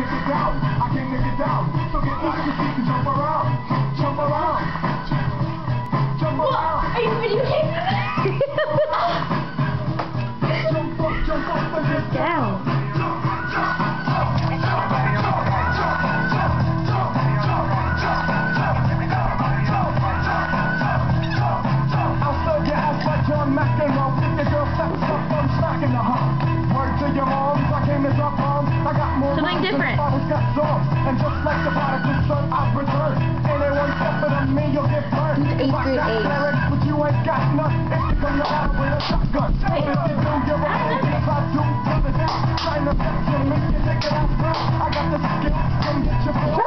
to get down. I came to get down. So get off your feet and jump around. Jump around. Jump Jump around. Are you videotaping Jump up, jump up and get down. Down. I'll serve different. fathers got songs. And just like the prodigal son, I've returned. Anyone stepping on me, you'll get burned. He's eighth If I grade lyrics, but you ain't got none. If you come to out with a shotgun. If you do, you're right. If I do, to the. Trying to bet you make you take it out. I got the come get your.